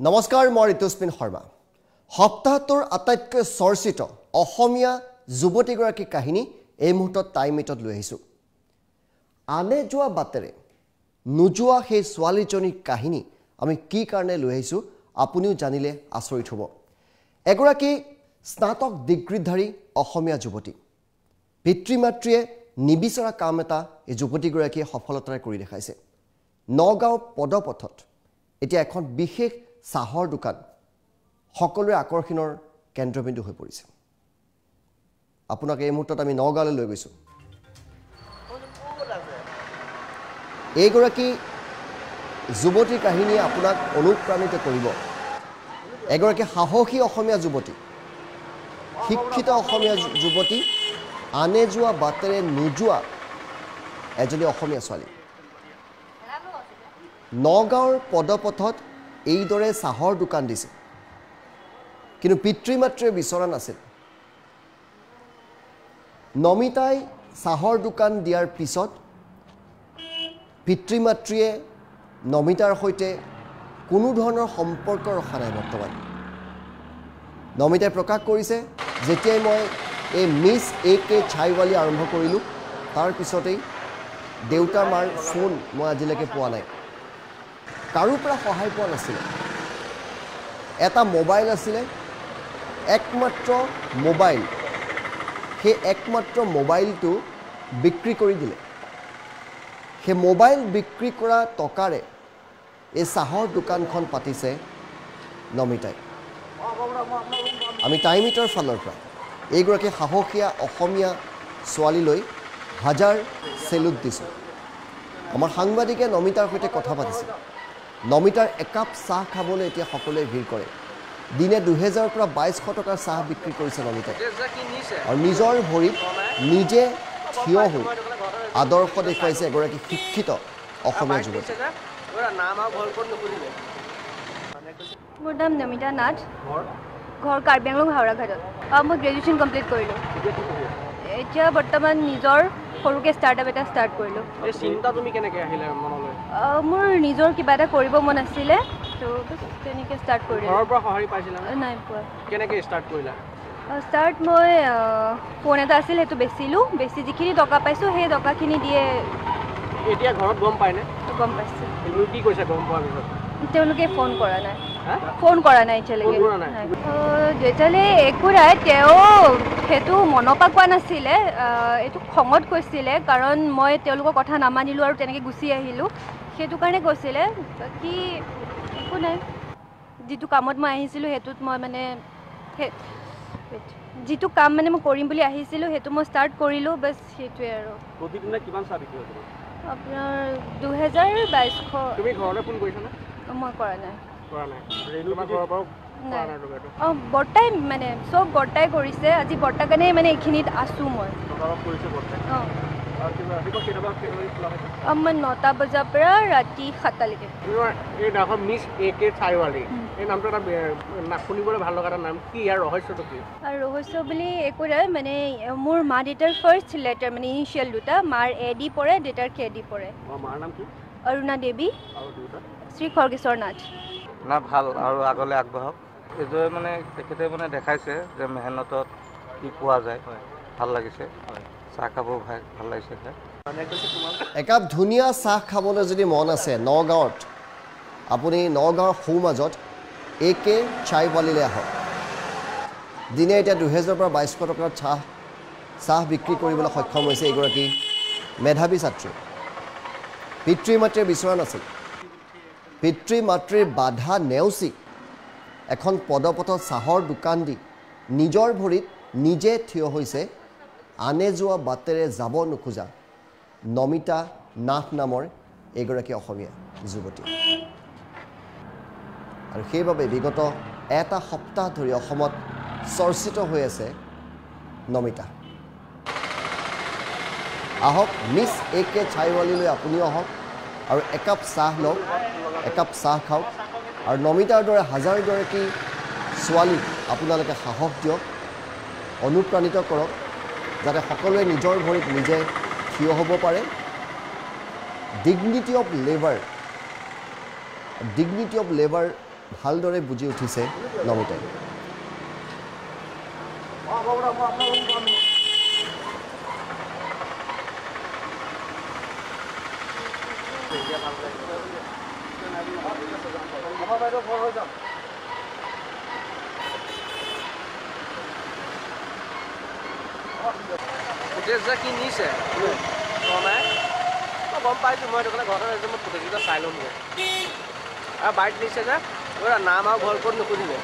নমস্কাৰ মই ঋতুস্মিন শৰ্মা। সপ্তাহটোৰ আটাইতকৈ চৰ্চিত অসমীয়া যুৱতীগৰাকীৰ কাহিনী এই মুহূৰ্তত টাইম মিটত লৈ আহিছোঁ। আনে যোৱা বাটেৰে নোযোৱা সেই ছোৱালীজনীৰ কাহিনী আমি কি কাৰণে লৈ আহিছোঁ আপুনিও জানিলে আচৰিত হ'ব। এগৰাকী স্নাতক ডিগ্ৰীধাৰী অসমীয়া যুৱতী। পিতৃ মাতৃয়ে নিবিচৰা কাম এটা এই যুৱতীগৰাকীয়ে সফলতাৰে কৰি দেখাইছে। নগাঁও পদপথত এতিয়া এখন বিশেষ চাহৰ দোকান সকলোৰে আকৰ্ষণৰ কেন্দ্ৰবিন্দু হৈ পৰিছে। আপোনাক এই মুহূৰ্তত আমি নগাঁৱলৈ লৈ গৈছোঁ। এইগৰাকী যুৱতীৰ কাহিনীয়ে আপোনাক অনুপ্ৰাণিত কৰিব। এগৰাকী সাহসী অসমীয়া যুৱতী শিক্ষিত অসমীয়া যুৱতী আনে যোৱা বাটেৰে নোযোৱা এজনী অসমীয়া ছোৱালী। নগাঁৱৰ পদপথত এইদৰে চাহৰ দোকান দিছে কিন্তু পিতৃ মাতৃয়ে বিচৰা নাছিল। নমিতাই চাহৰ দোকান দিয়াৰ পিছত পিতৃ মাতৃয়ে নমিতাৰ সৈতে কোনো ধৰণৰ সম্পৰ্ক ৰখা নাই বৰ্তমান। নমিতাই প্ৰকাশ কৰিছে যেতিয়াই মই এই মিছ এ কে ছাইৱালী আৰম্ভ কৰিলোঁ তাৰ পিছতেই দেউতা মাৰ ফোন মই আজিলৈকে পোৱা নাই। কাৰো পৰা সহায় পোৱা নাছিলে। এটা মোবাইল আছিলে একমাত্ৰ মোবাইল। সেই একমাত্ৰ মোবাইলটো বিক্ৰী কৰি দিলে। সেই মোবাইল বিক্ৰী কৰা টকাৰে এই চাহৰ দোকানখন পাতিছে নমিতাই। আমি টাইমিটৰ ফালৰ পৰা এইগৰাকী সাহসীয়া অসমীয়া ছোৱালীলৈ হাজাৰ চেলুট দিছোঁ। আমাৰ সাংবাদিকে নমিতাৰ সৈতে কথা পাতিছে। নমিতাৰ একাপ চাহ খাবলৈ এতিয়া সকলোৱে ভিৰ কৰে। দিনে দুহেজাৰৰ পৰা বাইছশ টকাৰ চাহ বিক্ৰী কৰিছে নমিতাই। আৰু নিজৰ ভৰিত নিজে থিয় হৈ আদৰ্শ দেখুৱাইছে এগৰাকী শিক্ষিত অসমীয়া যুৱতী। মোৰ নাম নমিতা নাথ। ঘৰ কাৰ্বি আংলং হাওৰাঘাটত মই গ্ৰেজুৱেশ্যন কমপ্লিট কৰিলোঁ। এতিয়া বৰ্তমান নিজৰ সৰুকৈ ষ্টাৰ্টআপ এটা ষ্টাৰ্ট কৰিলোঁ। চিন্তা তুমি কেনেকে আহিলে মনলৈ? মোৰ নিজৰ কিবা এটা কৰিব মন আছিলে তো বছ তেনেকৈ ষ্টাৰ্ট কৰিলোঁ। ঘৰৰ পৰা সঁহাৰি পাইছিলা নে? নাই পোৱা। কেনেকে ষ্টাৰ্ট কৰিলা? ষ্টাৰ্ট মই ফোন এটা আছিল সেইটো বেচিলোঁ। বেচি যিখিনি টকা পাইছোঁ সেই টকাখিনি দিয়ে এতিয়া ঘৰত গম পায়নে গম পাইছোঁ। কি কৈছা গম পোৱাৰ পিছত? তেওঁলোকে ফোন কৰা নাই। ফোন কৰা নাই এতিয়ালৈকে। যেতিয়ালৈ একো নাই তেওঁ সেইটো মনৰ পৰা কোৱা নাছিলে। এইটো খঙত কৈছিলে কাৰণ মই তেওঁলোকৰ কথা নামানিলোঁ আৰু তেনেকৈ গুচি আহিলোঁ। সেইটো কাৰণে কৈছিলে। বাকী একো নাই। যিটো কামত মই আহিছিলোঁ সেইটোত মই মানে যিটো কাম মানে মই কৰিম বুলি আহিছিলোঁ সেইটো মই ষ্টাৰ্ট কৰিলোঁ বাছ সেইটোৱে আৰু। আপোনাৰ দুহেজাৰ বাইছশ। মই কৰা নাই। অঁ বৰ্তাই মানে চব বৰ্তাই কৰিছে। আজি বৰ্তাৰ কাৰণে মানে এইখিনিত আছোঁ মই। অঁ। নটা বজাৰ পৰা ৰাতি সাতটালৈকে। তোমাৰ এই নামখন মিছ এ কে চাইৱালী উম। এই নামটো এটা বে- না- শুনিবলৈ ভাল লগা এটা নাম। কি ইয়াৰ ৰহস্যটো কি? আৰু ৰহস্য বুলি একো নাই মানে মোৰ মা দেউতাৰ ফাৰ্ষ্ট লেটাৰ মানে ইনিচিয়েল দুটা। মাৰ এ দি পৰে দেউতাৰ কে দি পৰে। তোমাৰ মাৰ নাম কি? অৰুণা দেৱী শ্ৰী খৰ্গেশ্বৰ নাথ। না ভাল আৰু আগলৈ আগবাঢ়ক এইদৰে মানে তেখেতে মানে দেখাইছে যে মেহনতত কি পোৱা যায়। ভাল লাগিছে। চাহ খাব ভাল লাগিছে একাপ ধুনীয়া চাহ খাবলৈ যদি মন আছে নগাঁৱত। আপুনি নগাঁৱৰ সোঁ মাজত এ কে চাইৱালীলৈ আহক। দিনে এতিয়া দুহেজাৰৰ পৰা বাইছশ টকাৰ চাহ চাহ বিক্ৰী কৰিবলৈ সক্ষম হৈছে এগৰাকী মেধাৱী ছাত্ৰী। পিতৃ মাতৃয়ে বিচৰা নাছিল পিতৃ মাতৃৰ বাধা নেওচি এখন পদপথত চাহৰ দোকান দি নিজৰ ভৰিত নিজে থিয় হৈছে আনে যোৱা বাটেৰে যাব নোখোজা নমিতা নাথ নামৰ এগৰাকী অসমীয়া যুৱতী। আৰু সেইবাবে বিগত এটা সপ্তাহ ধৰি অসমত চৰ্চিত হৈ আছে নমিতা। আহক মিছ এ কে ছাইৱালীলৈ আপুনিও আহক আৰু একাপ চাহ লওক একাপ চাহ খাওক। আৰু নমিতাৰ দৰে হাজাৰগৰাকী ছোৱালীক আপোনালোকে সাহস দিয়ক অনুপ্ৰাণিত কৰক যাতে সকলোৱে নিজৰ ভৰিত নিজে থিয় হ'ব পাৰে। Dignity of labour dignity of labour ভালদৰে বুজি উঠিছে নমিতাই। কি নিছে? নাই মই গম পাইছোঁ মই সেইটো কাৰণে ঘৰতে মই ফুটেজকেইটা চাই ল'মগৈ। আৰু বাইক নিছে যে নাম আৰু ঘৰ ক'ত নুসুধিলে